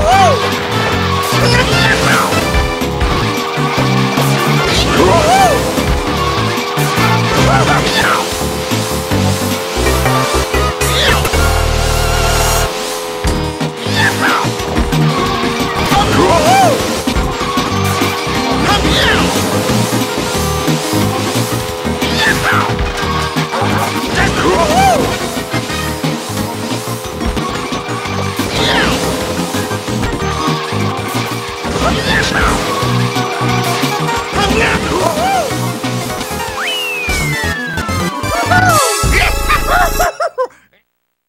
oh, oh. now.